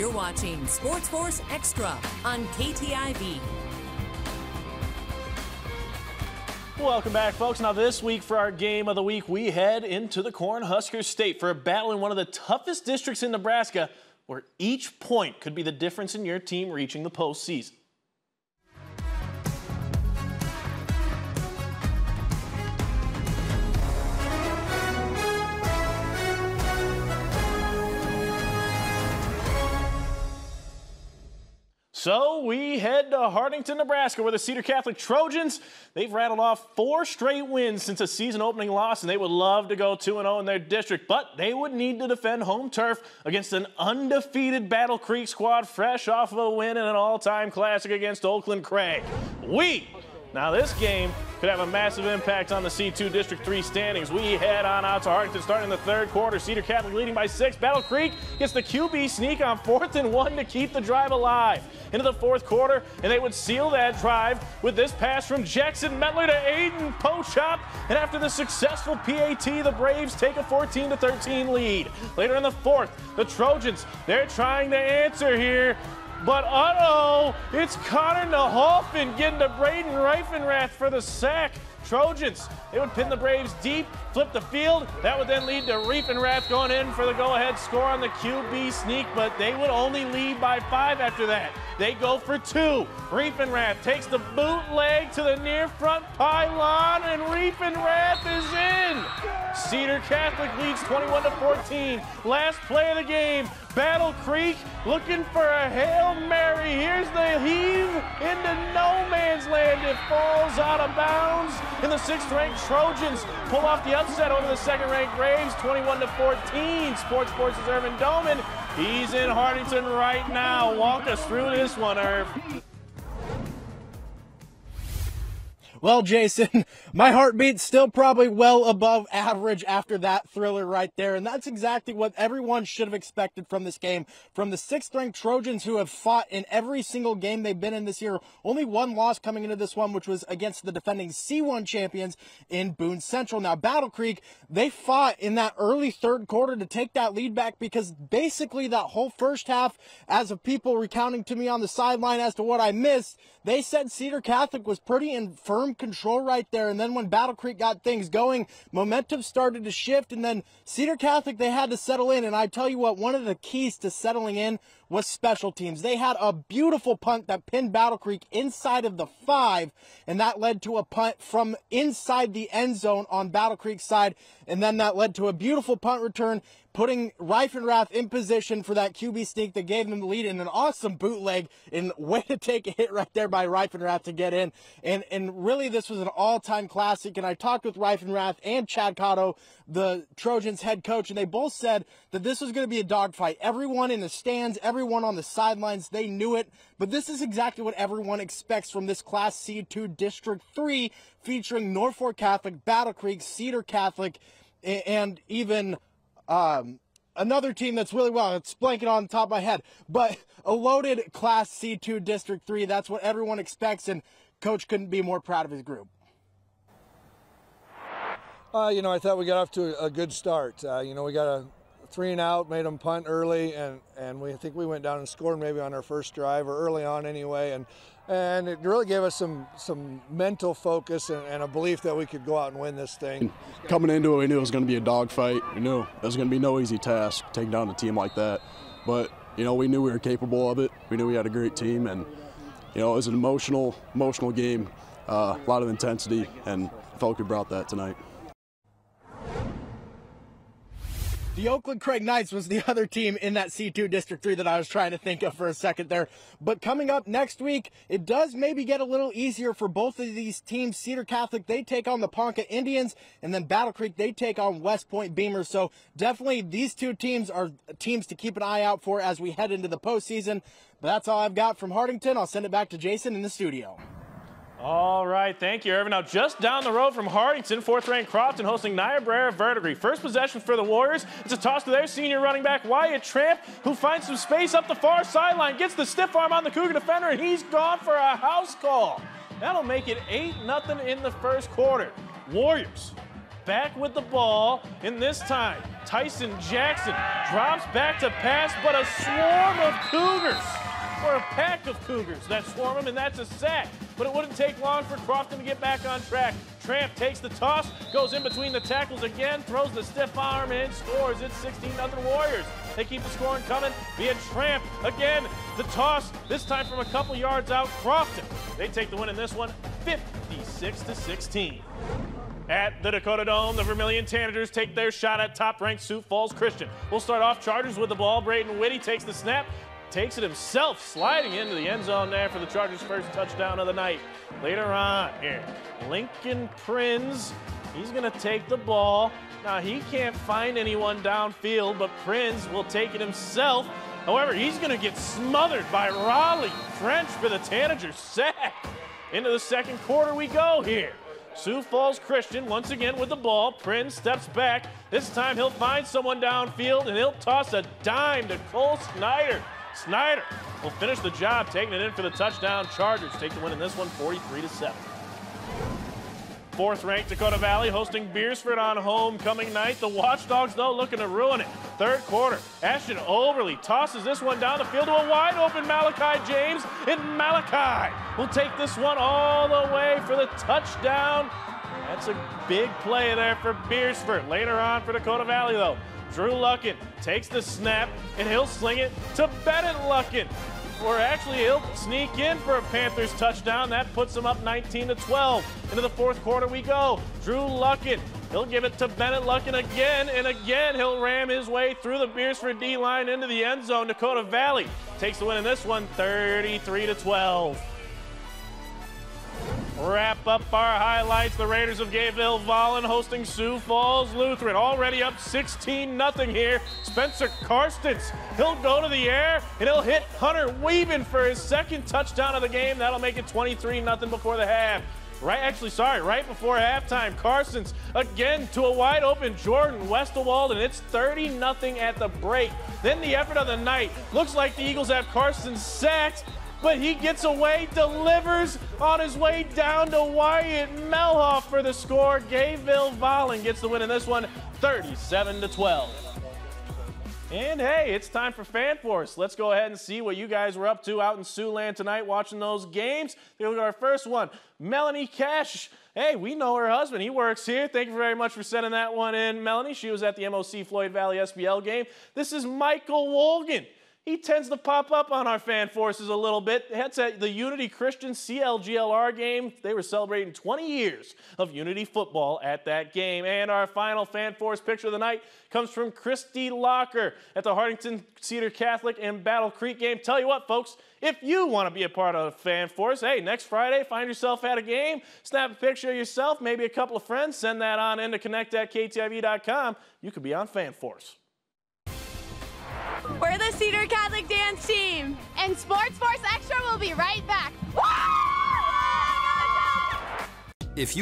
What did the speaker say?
You're watching SportsFource Extra on KTIV. Welcome back, folks. Now, this week for our game of the week, we head into the Cornhusker State for a battle in one of the toughest districts in Nebraska, where each point could be the difference in your team reaching the postseason. So we head to Hartington, Nebraska, where the Cedar Catholic Trojans, they've rattled off four straight wins since a season opening loss, and they would love to go 2-0 in their district, but they would need to defend home turf against an undefeated Battle Creek squad fresh off of a win in an all-time classic against Oakland Craig. We now this game could have a massive impact on the C2 District 3 standings. We head on out to Hartington starting in the third quarter. Cedar Catholic leading by six. Battle Creek gets the QB sneak on fourth and one to keep the drive alive. Into the fourth quarter, and they would seal that drive with this pass from Jackson Metler to Aiden Pochop. And after the successful PAT, the Braves take a 14 13 lead. Later in the fourth, the Trojans, they're trying to answer here. But uh-oh, it's Connor Naholfin getting to Braden Reifenrath for the sack. Trojans, they would pin the Braves deep, flip the field. That would then lead to Reifenrath going in for the go-ahead score on the QB sneak, but they would only lead by five after that. They go for two. Reifenrath takes the bootleg to the near front pylon, and Reifenrath is in. Cedar Catholic leads 21 to 14. Last play of the game. Battle Creek looking for a Hail Mary. Here's the heave into. It falls out of bounds. And the sixth ranked Trojans pull off the upset over the second ranked Braves 21 to 14. Sports Forces Irvin Doman. He's in Hartington right now. Walk us through this one, Irv. Well, Jason, my heartbeat's still probably well above average after that thriller right there. And that's exactly what everyone should have expected from this game. From the sixth ranked Trojans who have fought in every single game they've been in this year. Only one loss coming into this one, which was against the defending C1 champions in Boone Central. Now, Battle Creek, they fought in that early third quarter to take that lead back because basically that whole first half, as of people recounting to me on the sideline as to what I missed, they said Cedar Catholic was pretty in control right there. And then when Battle Creek got things going, momentum started to shift. And then Cedar Catholic, they had to settle in. And I tell you what, one of the keys to settling in was special teams. They had a beautiful punt that pinned Battle Creek inside of the five, and that led to a punt from inside the end zone on Battle Creek's side. And then that led to a beautiful punt return putting Reifenrath in position for that QB sneak that gave them the lead and an awesome bootleg and way to take a hit right there by Reifenrath to get in. And and really this was an all-time classic. And I talked with Reifenrath and Chad Cotto, the Trojans head coach, and they both said that this was going to be a dogfight. Everyone in the stands, everyone on the sidelines, they knew it. But this is exactly what everyone expects from this Class C2 District 3 featuring Norfolk Catholic, Battle Creek, Cedar Catholic, and even um, another team that's really well, it's blanking on the top of my head, but a loaded Class C2 District 3. That's what everyone expects, and Coach couldn't be more proud of his group. Uh, you know, I thought we got off to a good start. Uh, you know, we got a three and out, made them punt early, and, and we I think we went down and scored maybe on our first drive or early on anyway. And and it really gave us some some mental focus and, and, a belief that we could go out and win this thing. Coming into it, we knew it was going to be a dogfight. We knew it was going to be no easy task taking down a team like that, but you know we knew we were capable of it. We knew we had a great team, and you know it was an emotional emotional game, uh, a lot of intensity, and I felt like we brought that tonight. The Oakland Craig Knights was the other team in that C2 District 3 that I was trying to think of for a second there. But coming up next week, it does maybe get a little easier for both of these teams. Cedar Catholic, they take on the Ponca Indians, and then Battle Creek, they take on West Point Beamers. So definitely these two teams are teams to keep an eye out for as we head into the postseason. But that's all I've got from Hartington. I'll send it back to Jason in the studio. All right, thank you, Irvin. Now, just down the road from Hartington, fourth-ranked Crofton hosting Niobrara Verdigre. First possession for the Warriors. It's a toss to their senior running back, Wyatt Tramp, who finds some space up the far sideline, gets the stiff arm on the Cougar defender, and he's gone for a house call. That'll make it 8 nothing in the first quarter. Warriors back with the ball. And this time, Tyson Jackson drops back to pass, but a swarm of Cougars, or a pack of Cougars that swarm him, and that's a sack. But it wouldn't take long for Crofton to get back on track. Tramp takes the toss, goes in between the tackles again, throws the stiff arm and scores. It's 16 0 Warriors. They keep the scoring coming via Tramp. Again, the toss, this time from a couple yards out. Crofton. They take the win in this one, 56 to 16. At the DakotaDome, the Vermillion Tanagers take their shot at top-ranked Sioux Falls Christian. We'll start off Chargers with the ball. Braden Whitty takes the snap, takes it himself, sliding into the end zone there for the Chargers' first touchdown of the night. Later on here, Lincoln Prinz, he's going to take the ball. Now, he can't find anyone downfield, but Prinz will take it himself. However, he's going to get smothered by Raleigh French for the Tanagers sack. Into the second quarter we go here. Sioux Falls Christian once again with the ball. Prinz steps back. This time he'll find someone downfield and he'll toss a dime to Cole Snyder. Snyder will finish the job taking it in for the touchdown. Chargers take the win in this one 43 to 7. Fourth ranked Dakota Valley hosting Beresford on homecoming night. The Watchdogs, though, looking to ruin it. Third quarter, Ashton Overly tosses this one down the field to a wide open Malachi James, and Malachi will take this one all the way for the touchdown. That's a big play there for Beresford. Later on for Dakota Valley, though, Drew Luckin takes the snap, and he'll sling it to Bennett Luckin or actually he'll sneak in for a Panthers touchdown. That puts them up 19 to 12. Into the fourth quarter we go. Drew Luckin. He'll give it to Bennett Luckin again, and again he'll ram his way through the Beresford D line into the end zone. Dakota Valley takes the win in this one, 33 to 12 wrap up our highlights. The Raiders of Gayville-Volin hosting Sioux Falls Lutheran. Already up 16 0 here. Spencer Karstens. He'll go to the air and he'll hit Hunter Weeben for his second touchdown of the game. That'll make it 23 0 before the half. Right, actually, sorry, right before halftime, Karstens again to a wide open Jordan Westerwald, and it's 30 0 at the break. Then the effort of the night. Looks like the Eagles have Carson sacked, but he gets away, delivers on his way down to Wyatt Melhoff for the score. Gayville-Volin gets the win in this one, 37 to 12. And hey, it's time for Fan Force. Let's go ahead and see what you guys were up to out in Siouxland tonight watching those games. Here we go, our first one. Melanie Cash. Hey, we know her husband. He works here. Thank you very much for sending that one in, Melanie. She was at the MOC Floyd Valley SBL game. This is Michael Wolgan he tends to pop up on our fan forces a little bit. That's at the Unity Christian CLGLR game. They were celebrating 20 years of Unity football at that game. And our final fan force picture of the night comes from Christy Locker at the Hartington Cedar Catholic and Battle Creek game. Tell you what, folks, if you want to be a part of fan force, hey, next Friday, find yourself at a game, snap a picture of yourself, maybe a couple of friends, send that on into connect at ktiv.com. You could be on fan force. We're the Cedar Catholic Dance Team. And SportsFource Extra will be right back. Oh if you